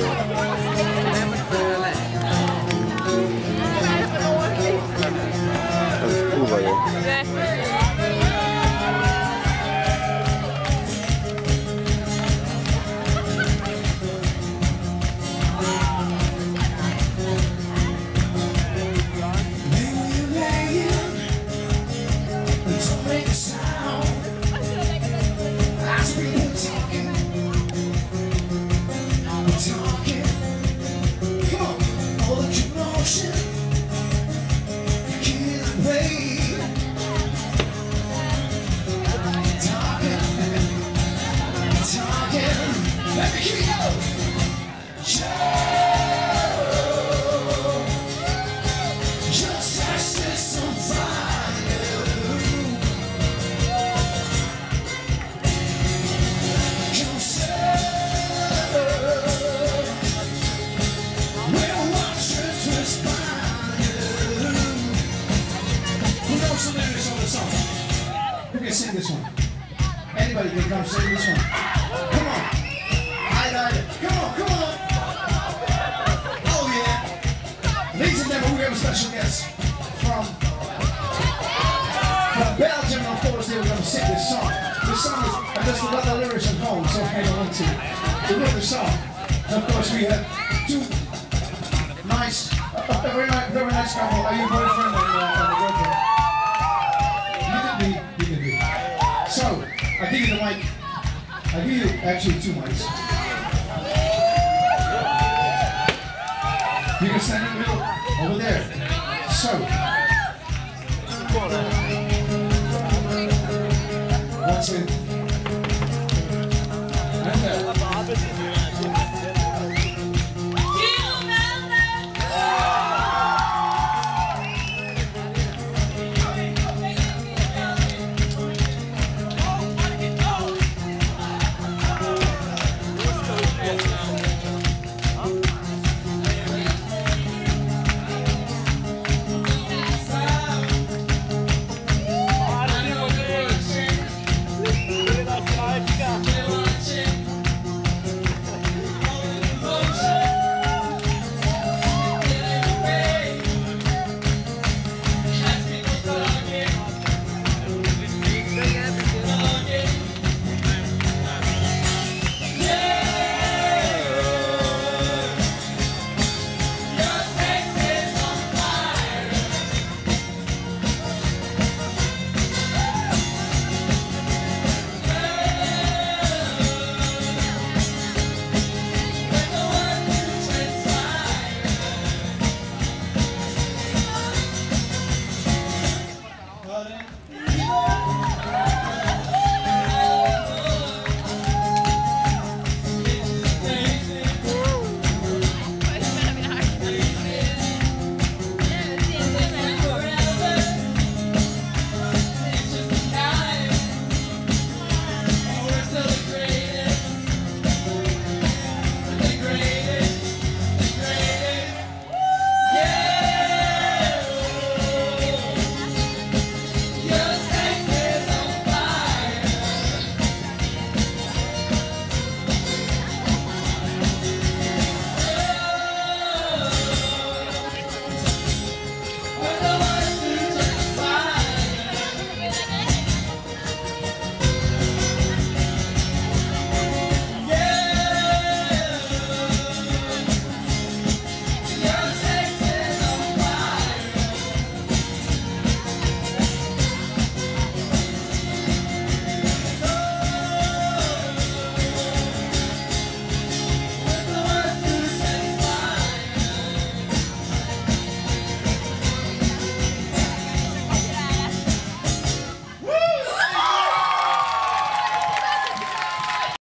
봐 Sing this one. Anybody can come sing this one. Come on. Come on, come on. Oh yeah. Ladies and gentlemen, we have a special guest from from Belgium, of course, they were going to sing this song. This song is, I just forgot the lyrics at home, so want to. They wrote the song. And of course, we have two nice, a, a very nice, very nice couple. Are you boyfriend and, uh, and a girlfriend? You can be, you can be. So, I give you the mic. I give you actually two mics. You can stand in the middle, over there. So. That's it. And there.